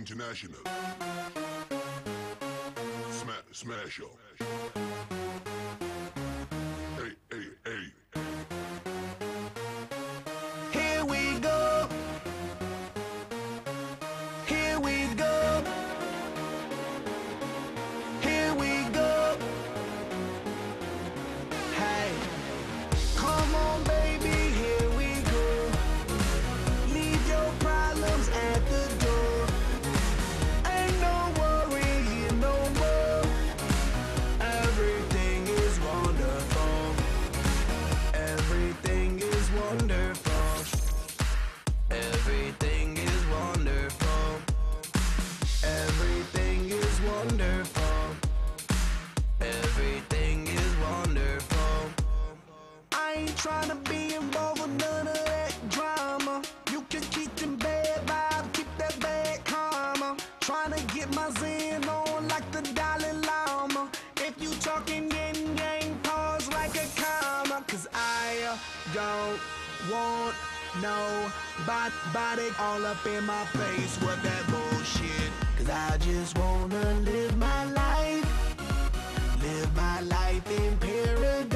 international. Smash, smash yo. Ain't tryna be involved with none of that drama. You can keep them bad vibes, keep that bad karma. Tryna get my zen on like the Dalai Lama. If you talking yin yang, pause like a comma. Cause I uh, don't want nobody body all up in my face with that bullshit. Cause I just wanna live my life. Live my life in paradise.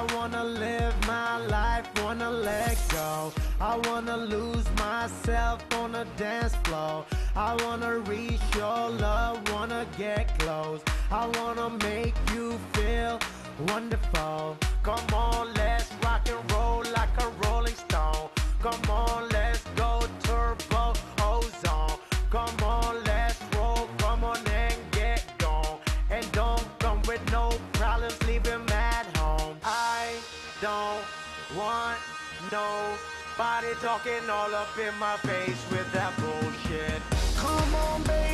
I wanna live my life, wanna let go. I wanna lose myself on the dance floor. I wanna reach your love, wanna get close. I wanna make you feel wonderful. Come on, nobody talking all up in my face with that bullshit. Come on, baby.